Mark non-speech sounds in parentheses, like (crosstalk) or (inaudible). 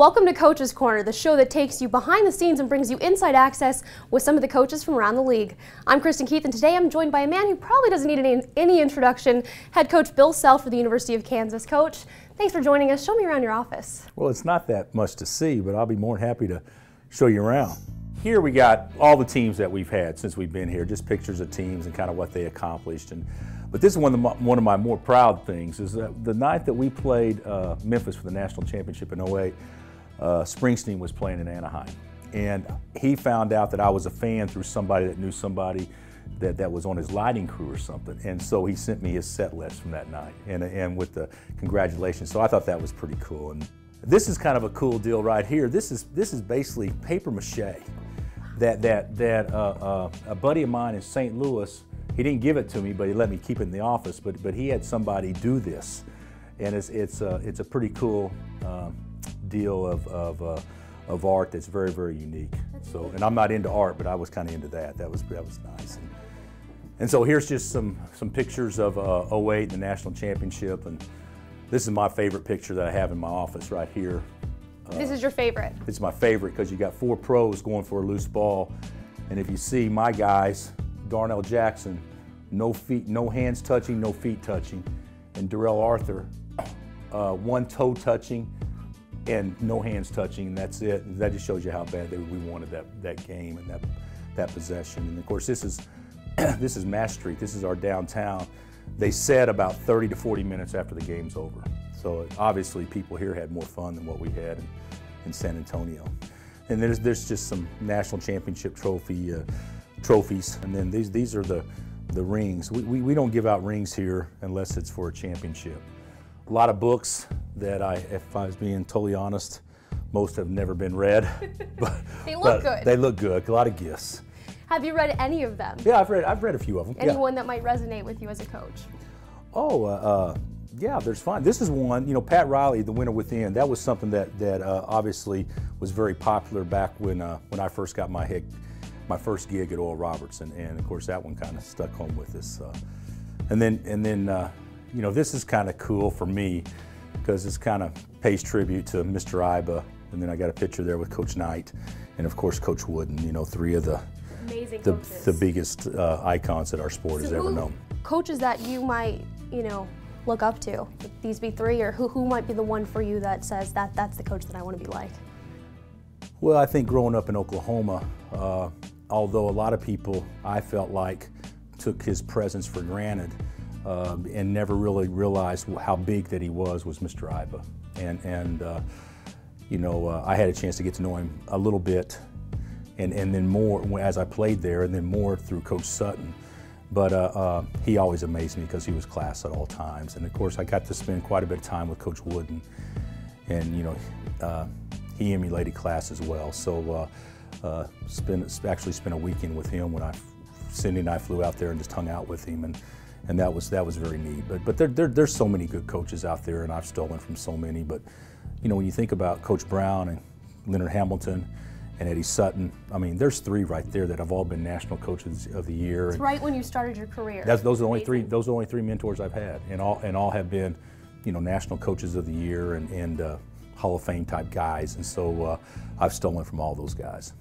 Welcome to Coach's Corner, the show that takes you behind the scenes and brings you inside access with some of the coaches from around the league. I'm Kristen Keith, and today I'm joined by a man who probably doesn't need any, any introduction, head coach Bill Self for the University of Kansas. Coach, thanks for joining us. Show me around your office. Well, it's not that much to see, but I'll be more than happy to show you around. Here we got all the teams that we've had since we've been here, just pictures of teams and kind of what they accomplished. And but this is one of, the, one of my more proud things is that the night that we played uh, Memphis for the national championship in 08, uh, Springsteen was playing in Anaheim. And he found out that I was a fan through somebody that knew somebody that, that was on his lighting crew or something. And so he sent me his set list from that night and, and with the congratulations. So I thought that was pretty cool. And this is kind of a cool deal right here. This is, this is basically paper mache that, that, that uh, uh, a buddy of mine in St. Louis, he didn't give it to me, but he let me keep it in the office, but, but he had somebody do this. And it's, it's, uh, it's a pretty cool um, deal of, of, uh, of art that's very, very unique. So, and I'm not into art, but I was kind of into that. That was, that was nice. And, and so here's just some, some pictures of uh, 08, the national championship. And this is my favorite picture that I have in my office right here. Uh, this is your favorite? It's my favorite because you got four pros going for a loose ball. And if you see my guys, Darnell Jackson, no feet, no hands touching, no feet touching. And Darrell Arthur, uh, one toe touching, and no hands touching, and that's it. That just shows you how bad we wanted that, that game and that, that possession. And of course, this is, (clears throat) this is Mass Street. This is our downtown. They said about 30 to 40 minutes after the game's over. So obviously people here had more fun than what we had in, in San Antonio. And there's, there's just some national championship trophy uh, trophies. And then these, these are the, the rings. We, we, we don't give out rings here unless it's for a championship. A lot of books that I, if I was being totally honest, most have never been read. (laughs) (laughs) but, they look good. They look good. A lot of gifts. Have you read any of them? Yeah, I've read. I've read a few of them. Anyone yeah. that might resonate with you as a coach? Oh, uh, uh, yeah. There's fine. This is one. You know, Pat Riley, The Winner Within. That was something that that uh, obviously was very popular back when uh, when I first got my hit, my first gig at Oral Roberts, and, and of course that one kind of stuck home with us. Uh, and then and then uh, you know, this is kind of cool for me because it's kind of pays tribute to Mr. Iba. And then I got a picture there with Coach Knight and of course Coach Wooden, you know, three of the the, the, biggest uh, icons that our sport so has ever known. Coaches that you might, you know, look up to, these be three, or who, who might be the one for you that says that that's the coach that I want to be like? Well, I think growing up in Oklahoma, uh, although a lot of people I felt like took his presence for granted, um, and never really realized how big that he was was Mr. Iba. And, and uh, you know, uh, I had a chance to get to know him a little bit and, and then more as I played there and then more through Coach Sutton. But uh, uh he always amazed me because he was class at all times. And of course, I got to spend quite a bit of time with Coach Wooden. And, you know, uh, he emulated class as well. So uh, spent, actually spent a weekend with him when I, Cindy and I flew out there and just hung out with him. And, and that was that was very neat. But but there, there, there's so many good coaches out there, and I've stolen from so many. But you know, when you think about Coach Brown and Leonard Hamilton and Eddie Sutton, I mean, there's three right there that have all been national coaches of the year. It's right when you started your career. That's, those are the only three. Those are the only three mentors I've had, and all and all have been, you know, national coaches of the year and and uh, Hall of Fame type guys. And so uh, I've stolen from all those guys.